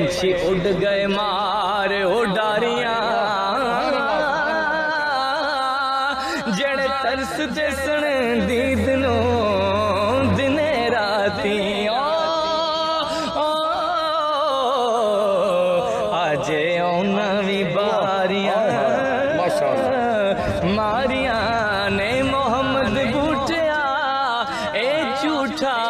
پنچھی اڑ گئے مار او ڈاریاں جڑے ترس دے سن دی دنوں دن راتی آجے اونا وی باریاں ماریاں نے محمد بوٹیا اے جھوٹا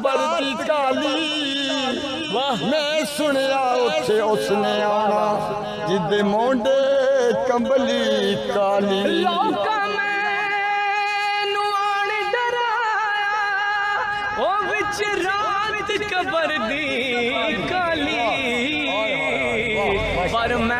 ਅਕਬਰ ਕਾਲੀ ਵਾਹ, ਮੈਂ ਸੁਣਿਆ ਉੱਥੇ ਉਸਨੇ ਆਣਾ ਜਿੱਦੇ ਮੋਢੇ ਕੰਬਲੀ ਕਾਲੀ। ਲੋਕਾਂ ਮੈਨੂੰ ਆਣ ਡਰਾਇਆ, ਉਹ ਵਿੱਚ ਰਾਤ ਕਬਰ ਦੀ ਕਾਲੀ। ਪਰ ਮੈਂ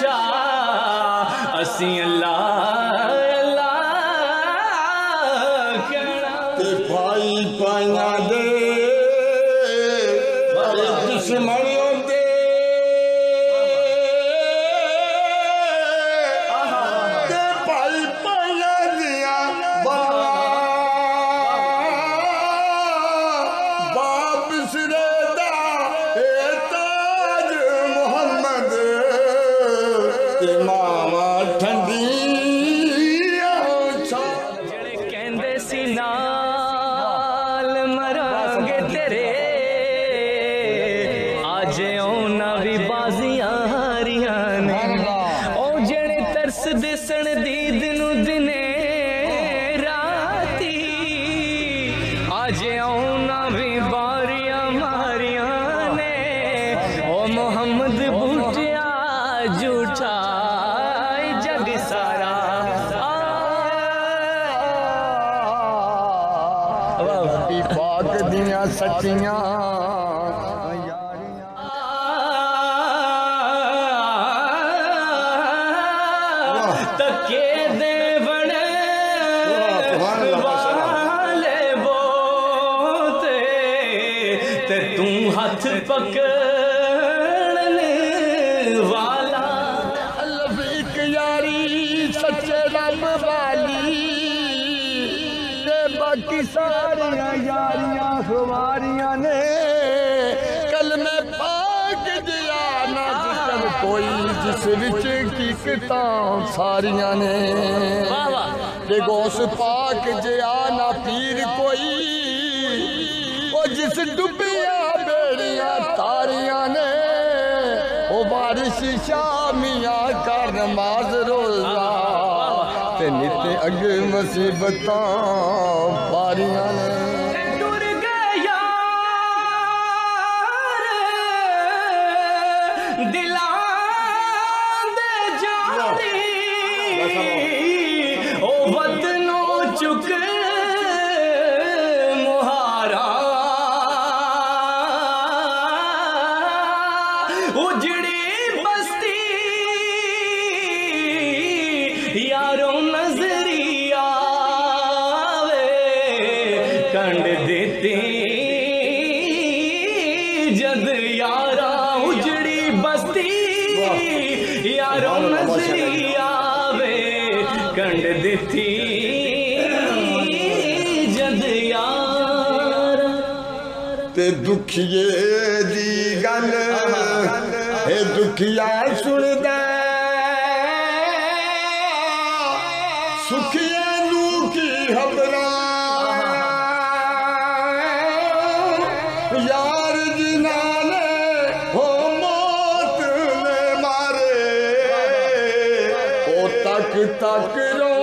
شاہ اسی اللہ دیاں سچیاں۔ ہاتھ پکڑ باقی ساریاں یاریاں ہماریاں نے۔ کلمے پاک دیا نہ ذکر کوئی، جس وچ کی کتاب ساریاں نے۔ واہ گوس پاک جیا نہ پیر کوئی، او جس ڈبیا بیڑیاں تاریاں نے۔ او بارش شامیاں کر اگ مصیبتاں باریاں نے۔ ٹر گیا دلان دے جاری۔ او وطنوں ਯਾਰੋ ਨਜ਼ਰੀ ਆਵੇ ਕੰਡ ਦਿੱਤੀ। ਜਦ ਯਾਰਾ ਬਸਤੀ ਯਾਰੋ ਨਜ਼ਰੀ ਆਵੇ ਕੰਡ ਦਿੱਤੀ। ਜਦ ਤੇ ਦੁਖੀਏ ਦੀ ਗੱਲ ਇਹ ਦੁਖੀਆ ਸੁਣਦਾ دے نو کی خبراں یار جنالے ہو موت نے مارے۔ او تک تک رو